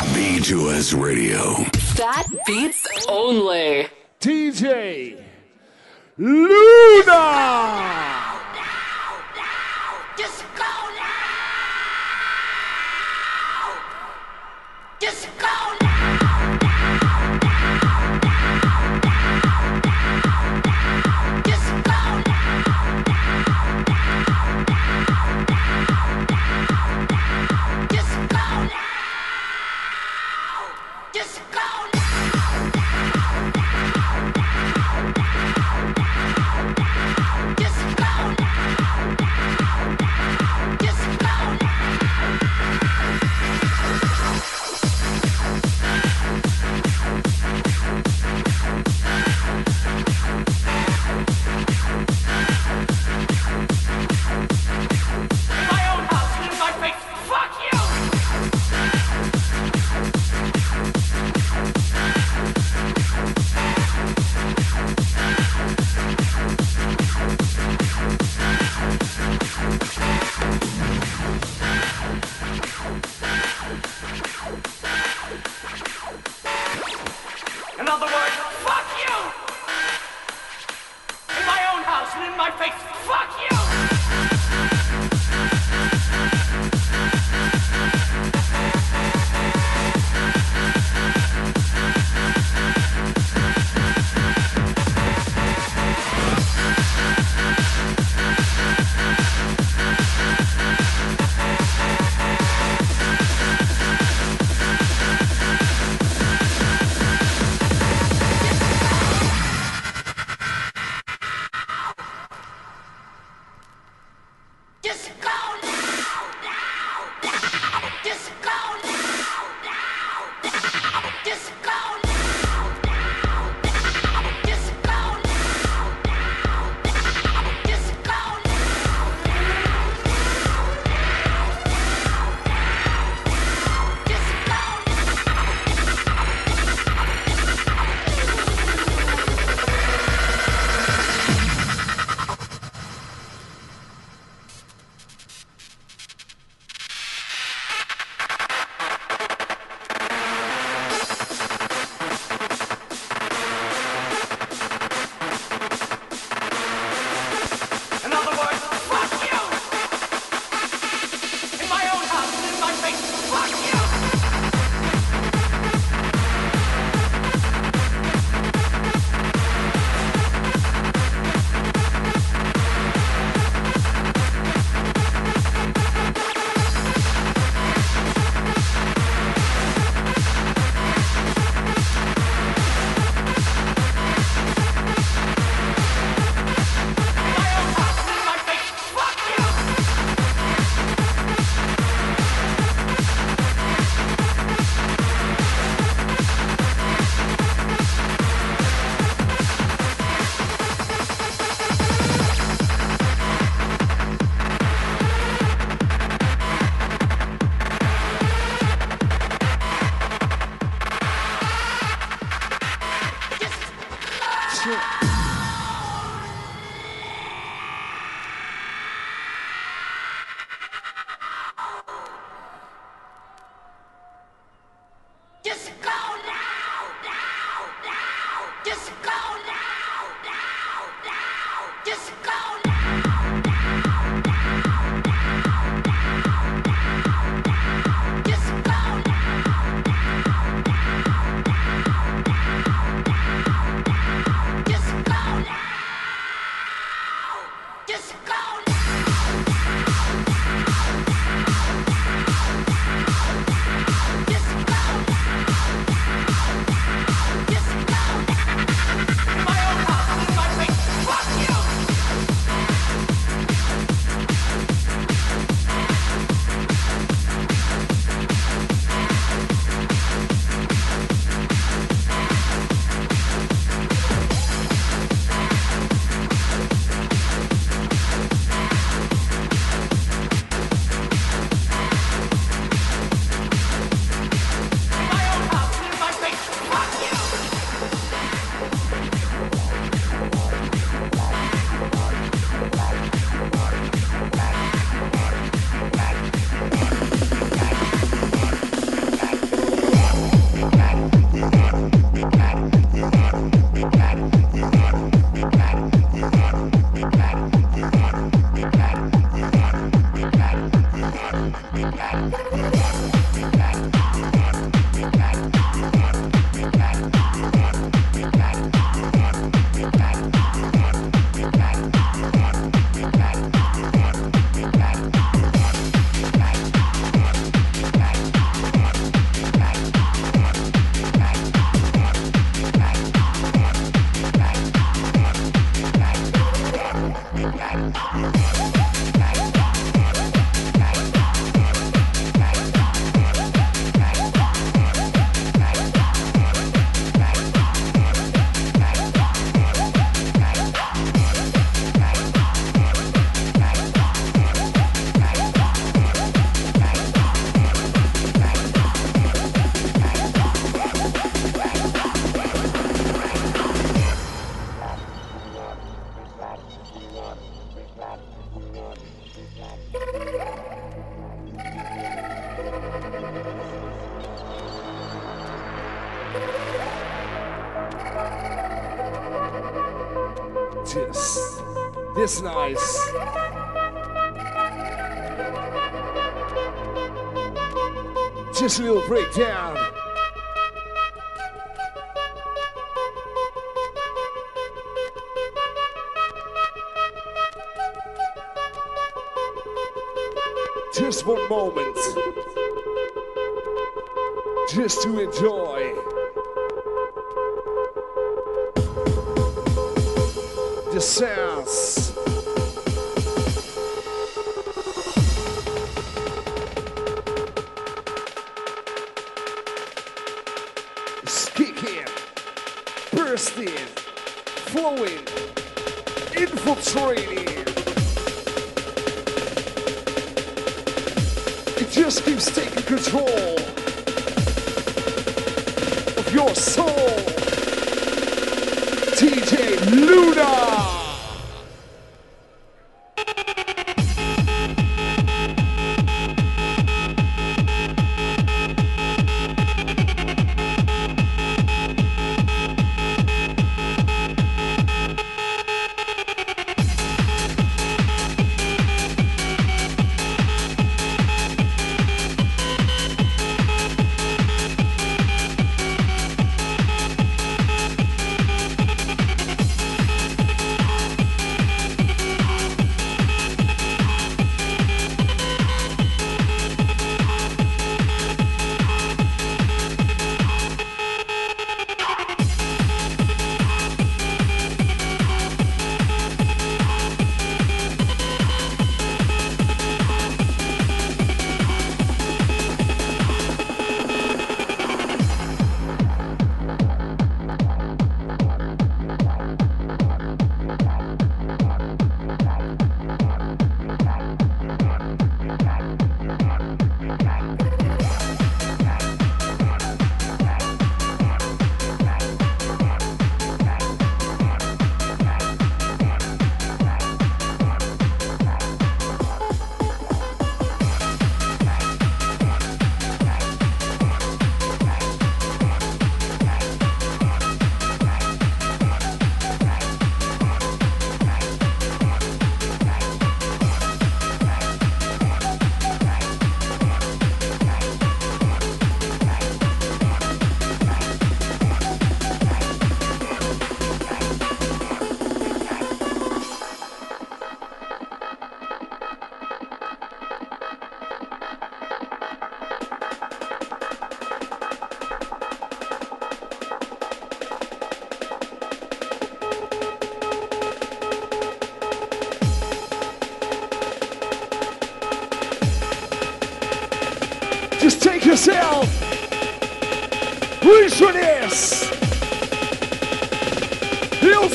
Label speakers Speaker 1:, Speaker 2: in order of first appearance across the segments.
Speaker 1: B2S Radio.
Speaker 2: Fat beats only.
Speaker 3: DJ Luna.
Speaker 4: Just go now. Just go Just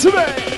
Speaker 3: The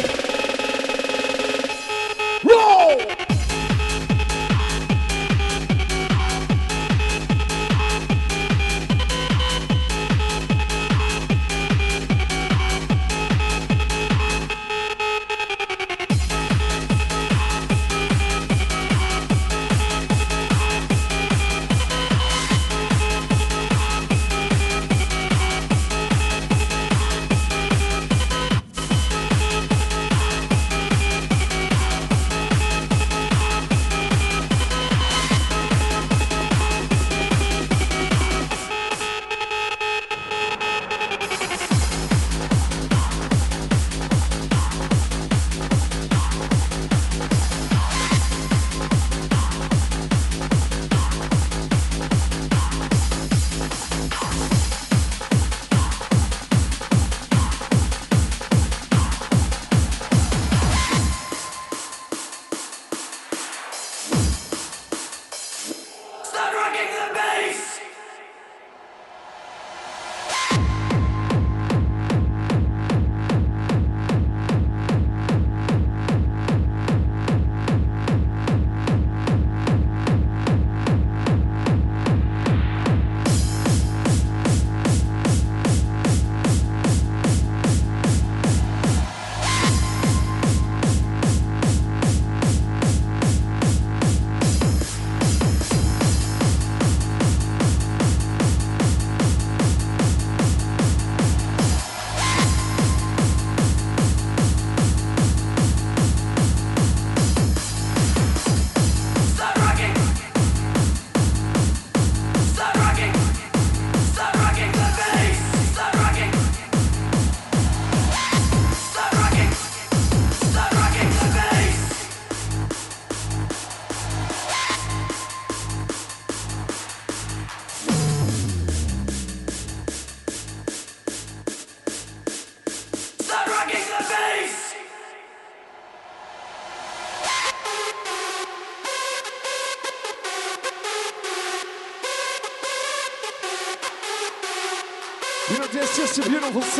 Speaker 3: just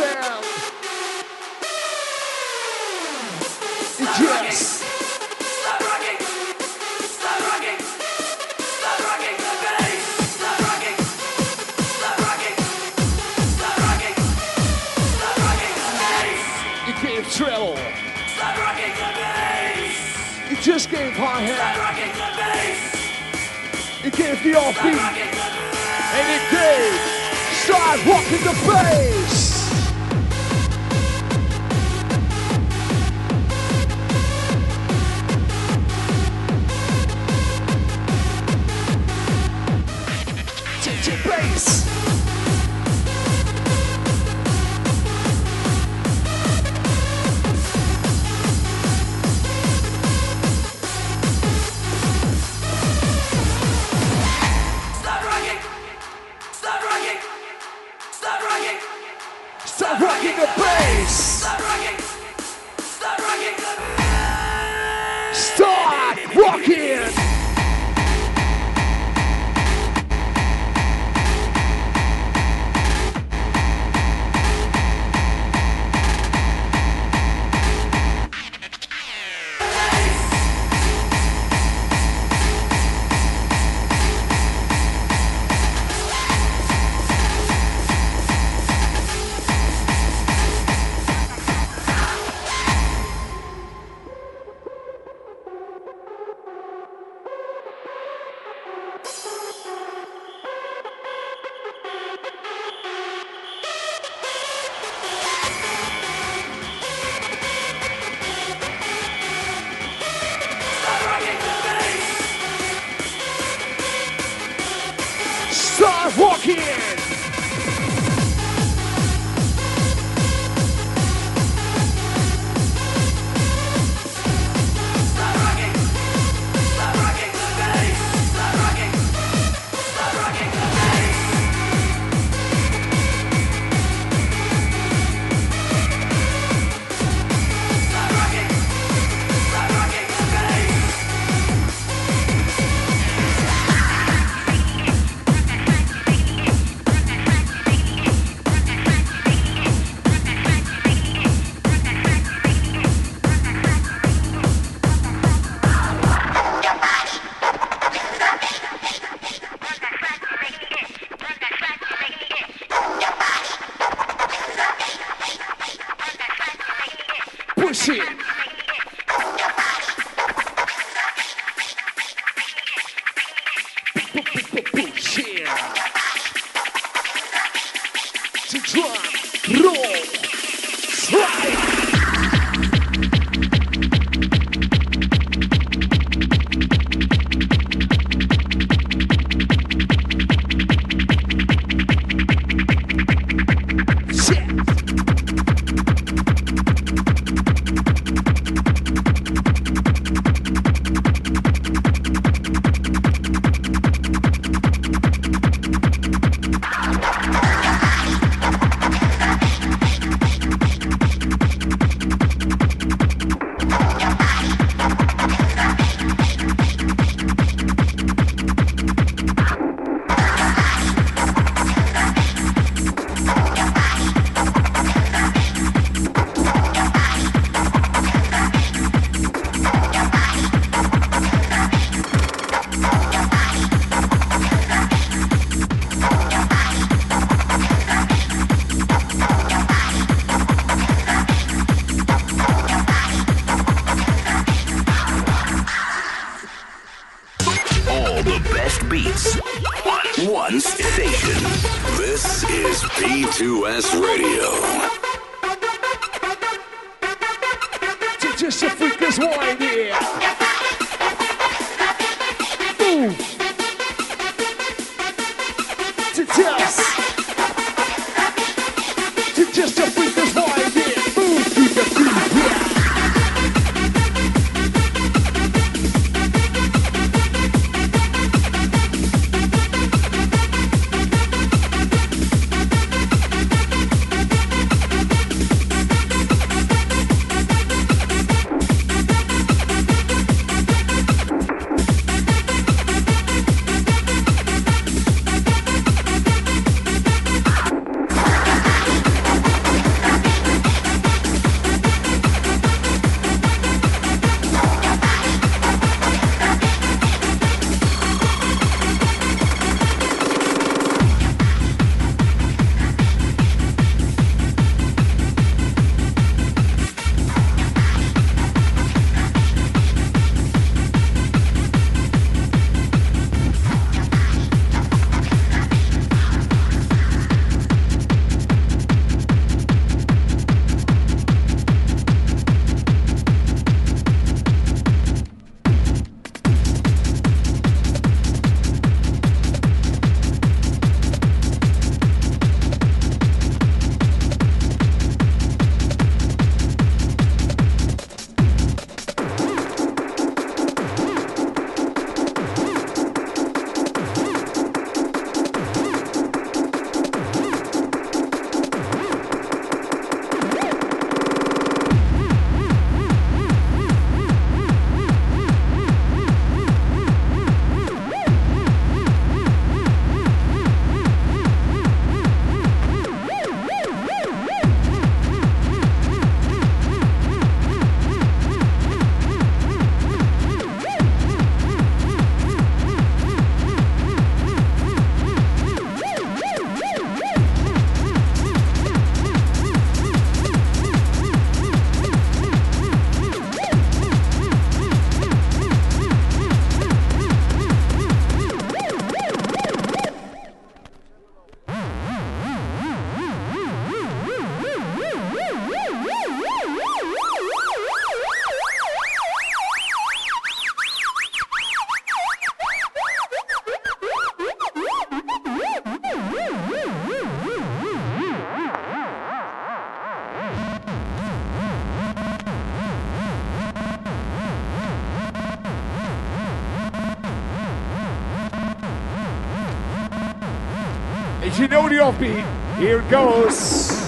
Speaker 3: If you know the offbeat, here goes.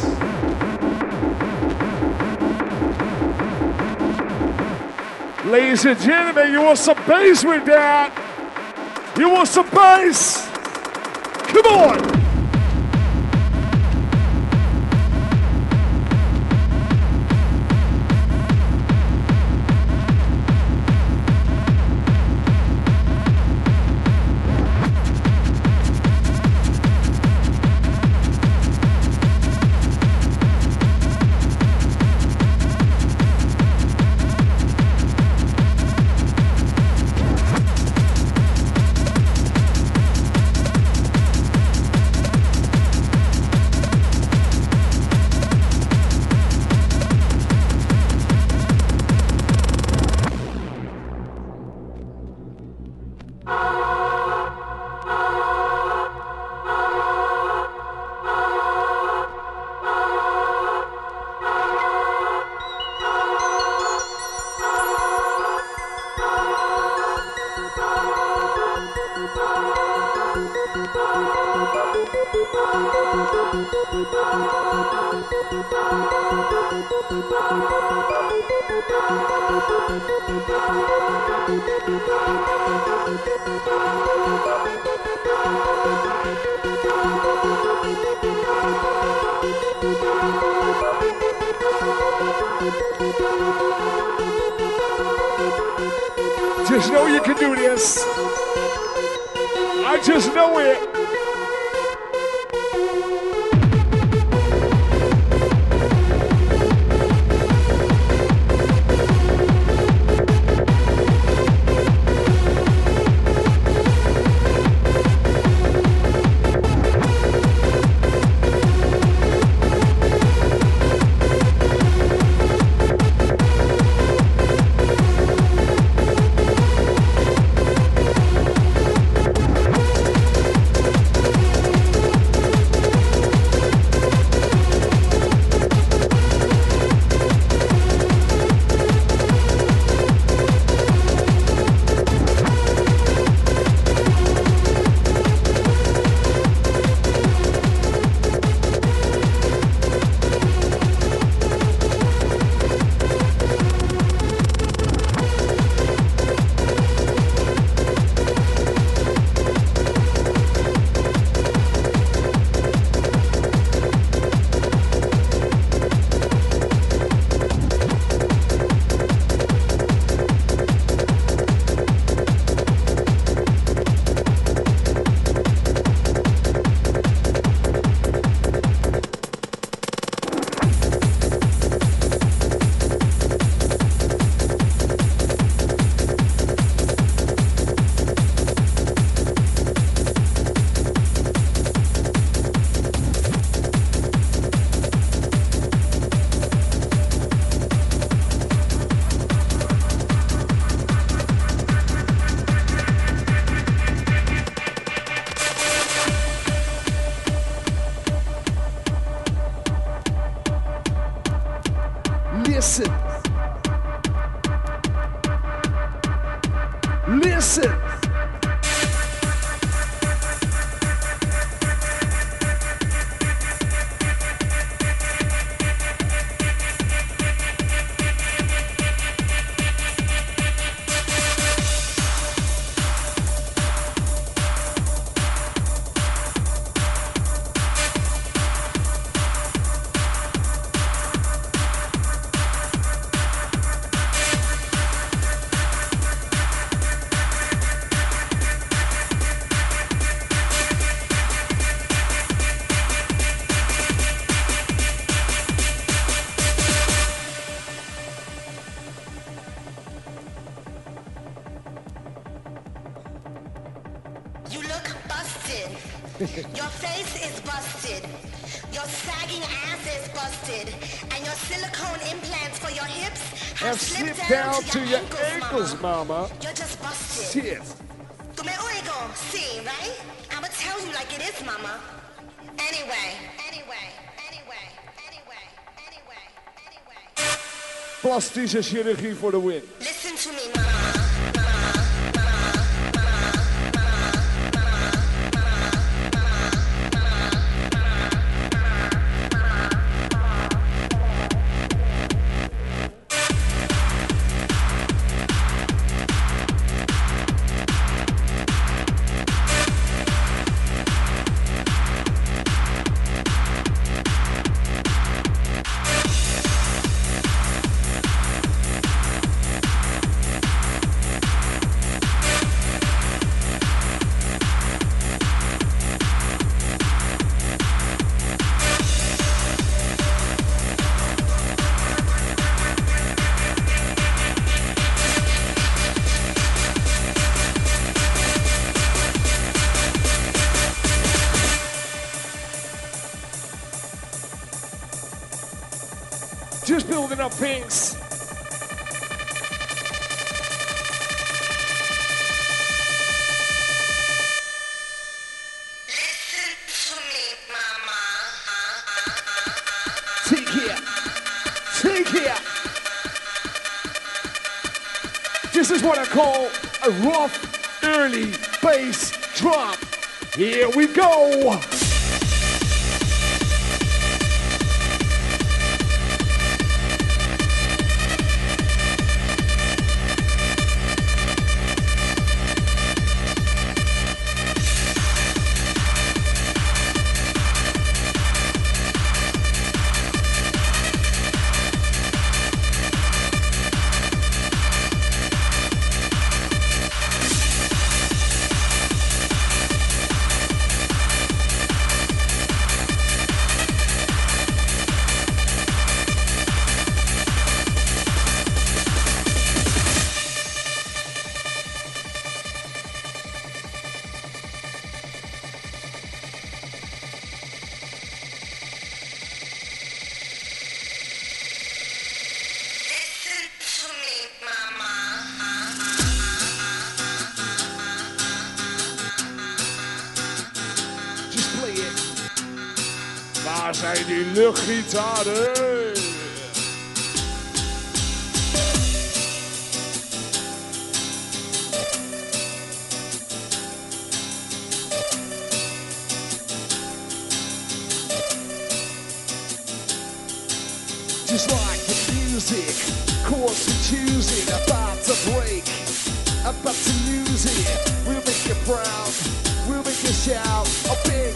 Speaker 3: Ladies and gentlemen, you want some bass with that? You want some bass? Come on! To your
Speaker 5: ankles,
Speaker 3: mama.
Speaker 5: You're just busted.
Speaker 3: Shit.
Speaker 5: Oigo, sí, right? I'ma tell you like it is, mama. Anyway, anyway, anyway, anyway, anyway, anyway.
Speaker 3: Plastische chirurgie voor de win.
Speaker 5: Listen
Speaker 3: Just building up things. This is what I call a rough, early bass drop. Here we go. Luchtgitaren? Just like the music, chords we're choosing, about to break, about to lose it. We'll make you proud, we'll make you shout. I'll beg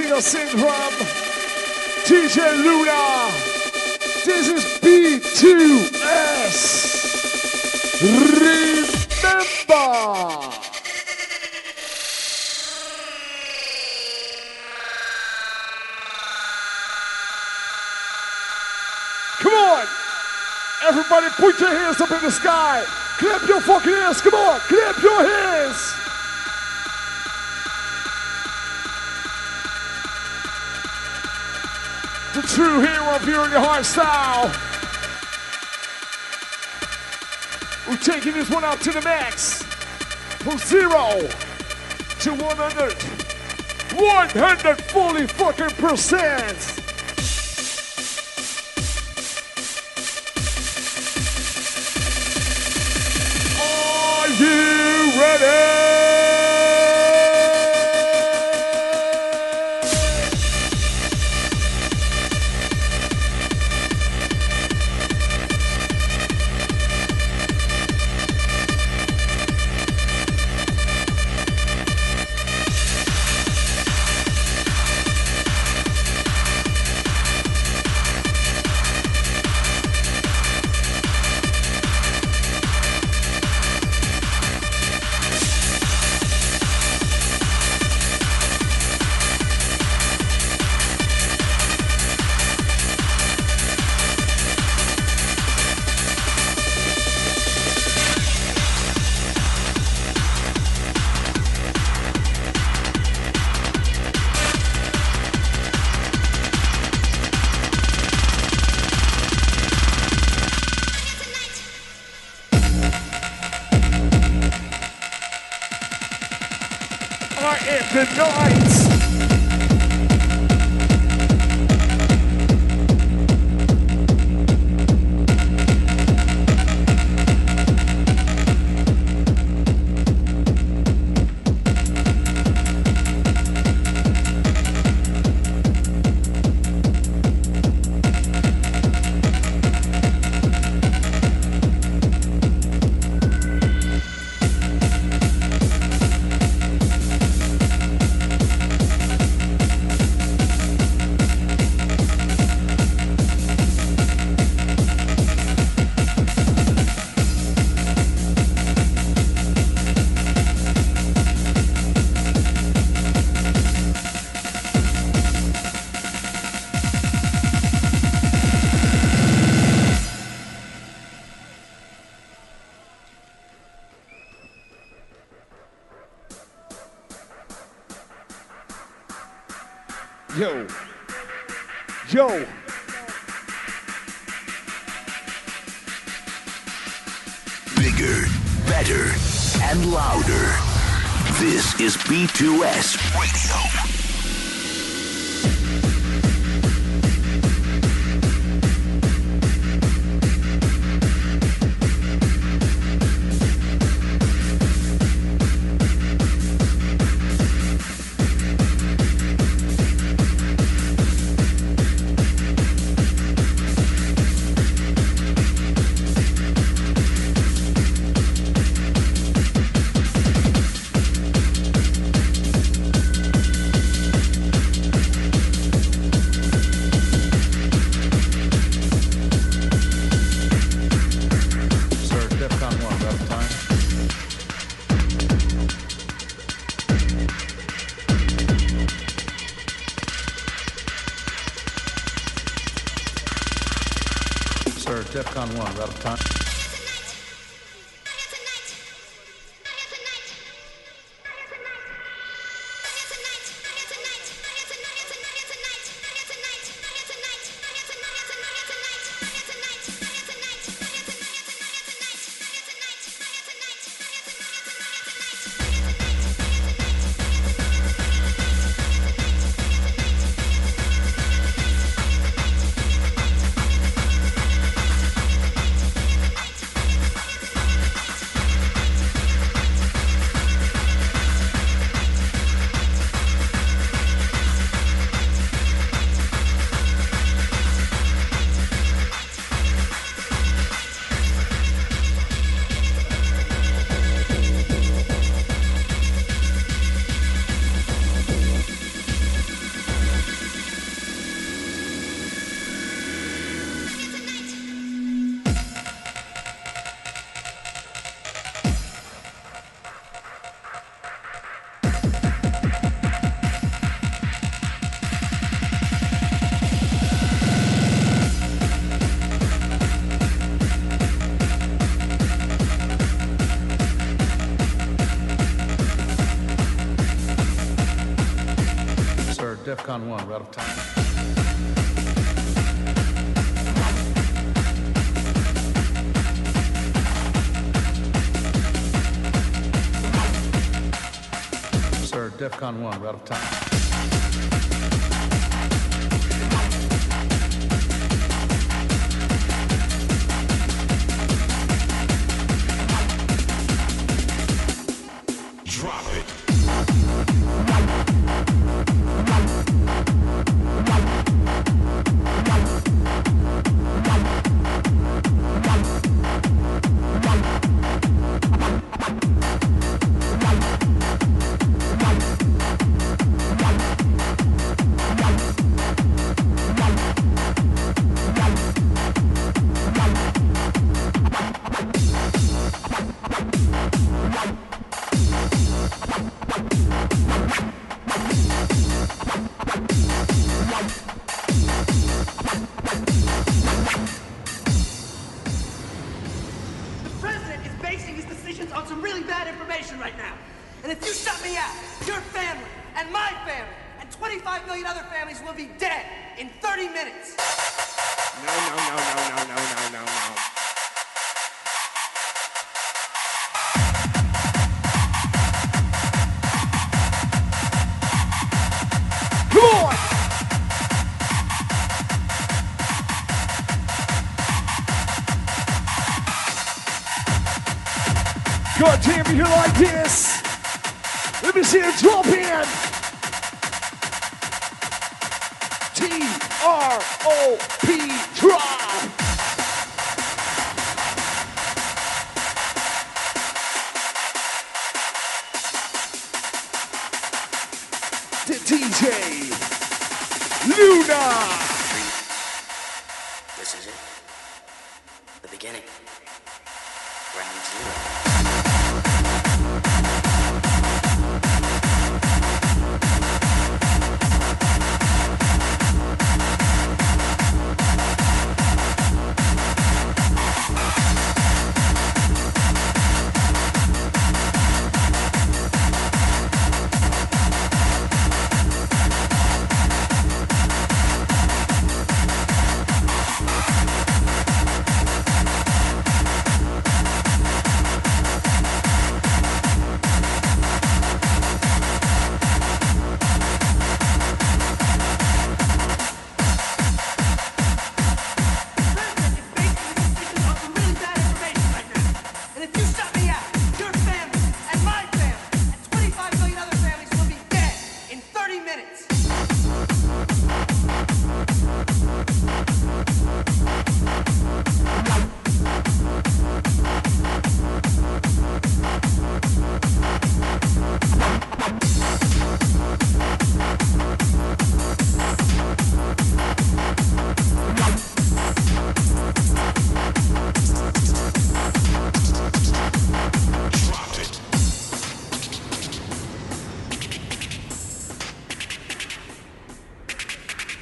Speaker 3: is syndrome. DJ Luna. This is B2S. Remember. Come on. Everybody put your hands up in the sky. Clap your fucking hands. Come on. Clap your hands. True hero of Hearing Your Heart style. We're taking this one out to the max. From zero to 100. 140 fucking percent. Are you ready? Joe.
Speaker 1: Bigger, better, and louder. This is B2S Radio.
Speaker 6: out of time. DEFCON 1, we're out of time.
Speaker 7: God damn if you
Speaker 3: like this. Let me see it drop in. T-R-O-P drop.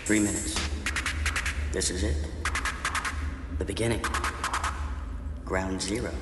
Speaker 6: Three minutes. This is it. The beginning. Ground zero.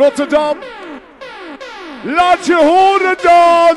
Speaker 3: Rotterdam. Laat je horen dan.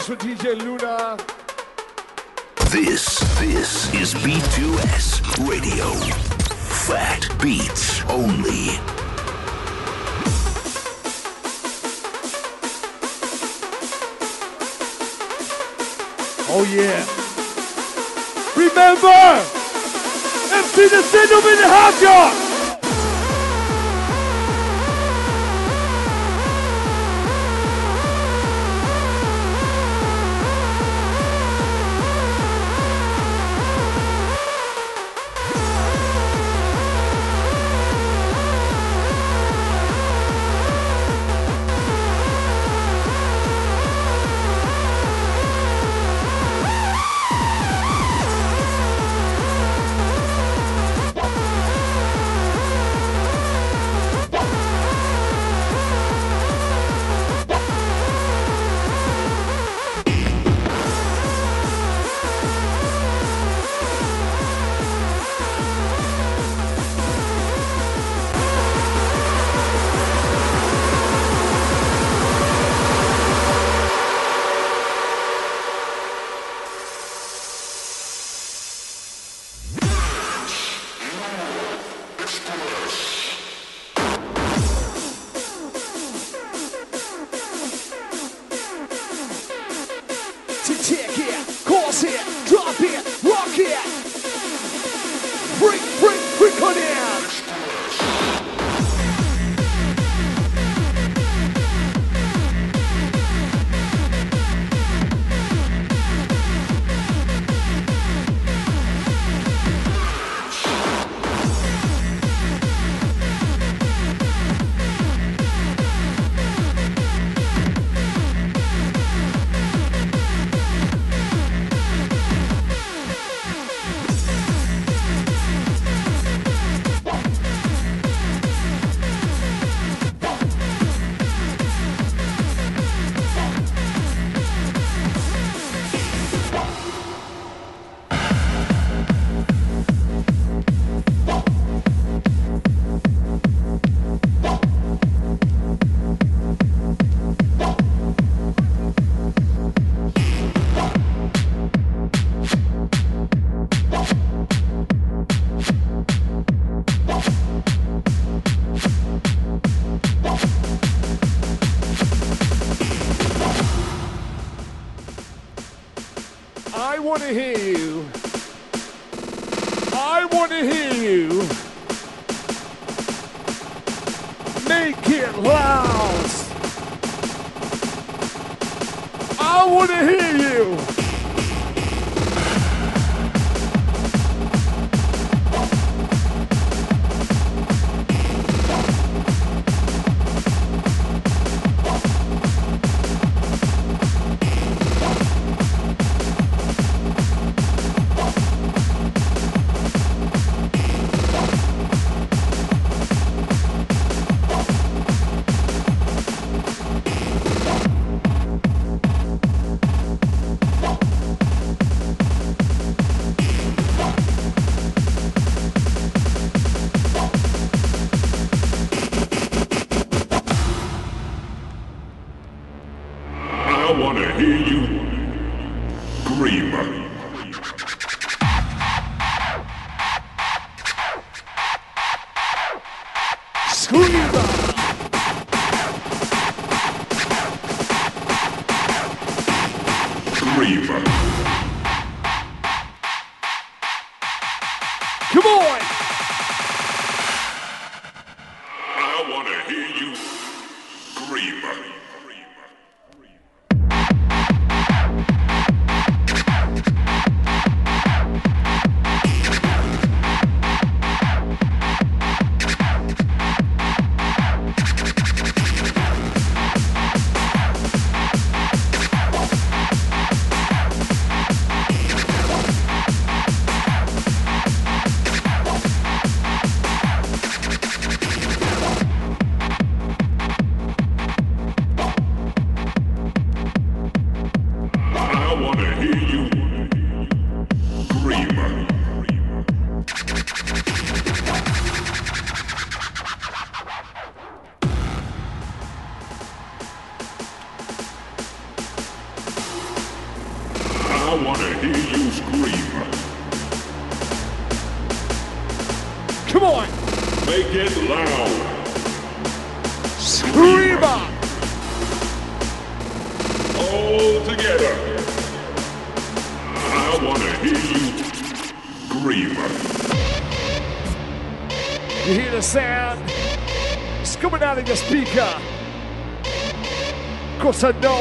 Speaker 3: For DJ Luna.
Speaker 1: This, this is B2S Radio. Fat beats only.
Speaker 3: Oh yeah. Remember, MC the Syndrome in the house, y'all.
Speaker 8: hear you scream.
Speaker 3: Nelson Noel.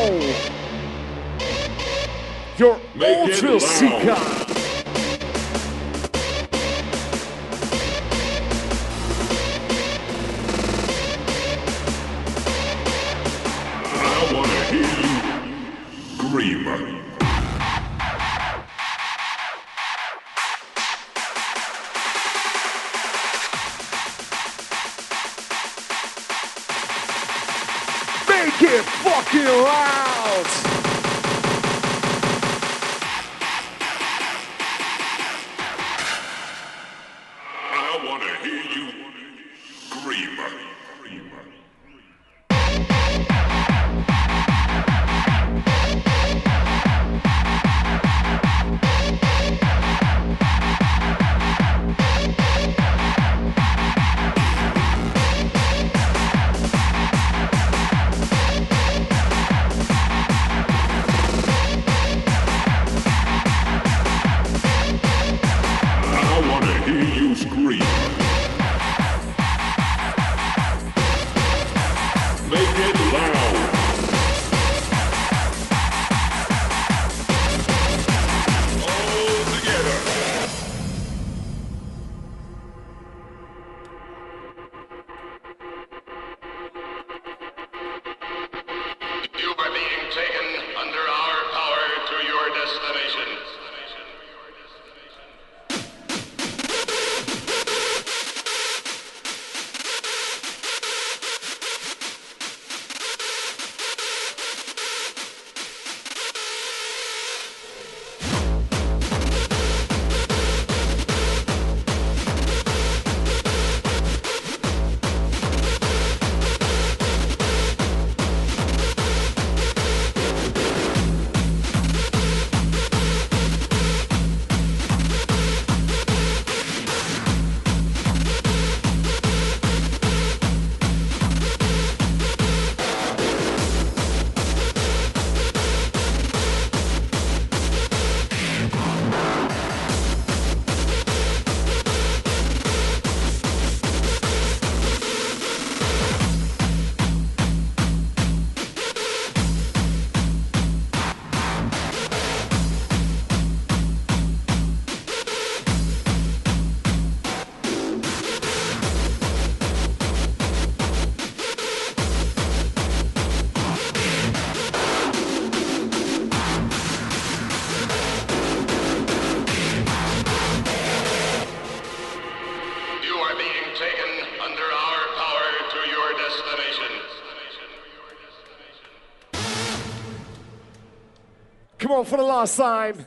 Speaker 3: for the last time.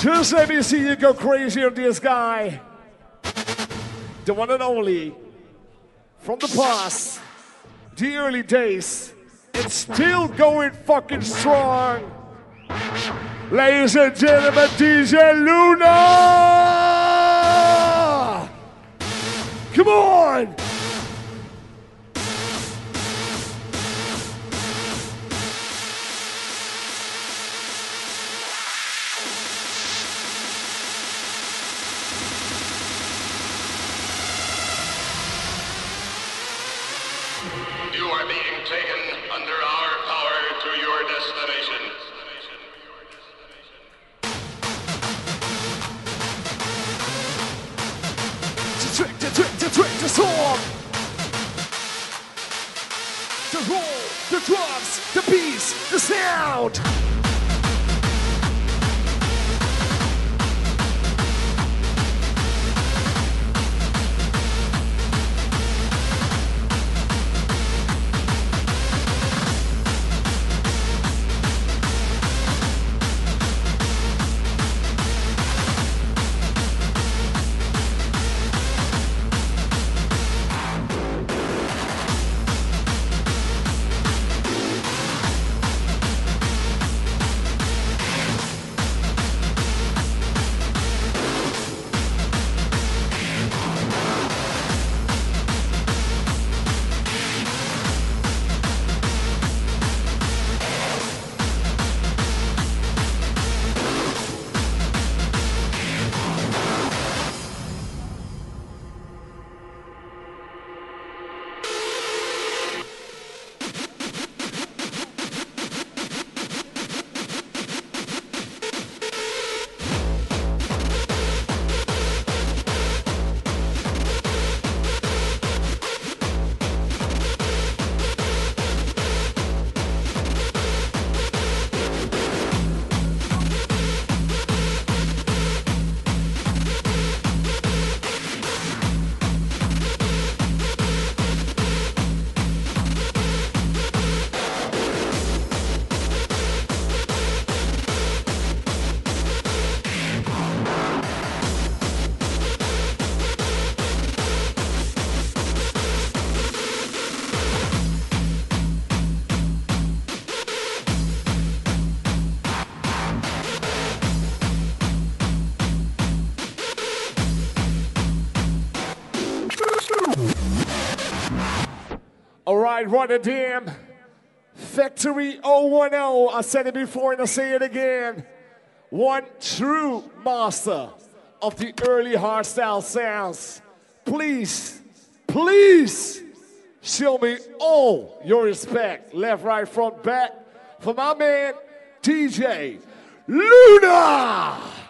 Speaker 3: Just let me see you go crazy on this guy. The one and only from the past, the early days, and still going fucking strong. Ladies and gentlemen, DJ Luna! Come on! Right, Rotterdam. Factory 010. I said it before and I say it again. One true master of the early hardstyle sounds. Please, please show me all your respect. Left, right, front, back. For my man, DJ Luna.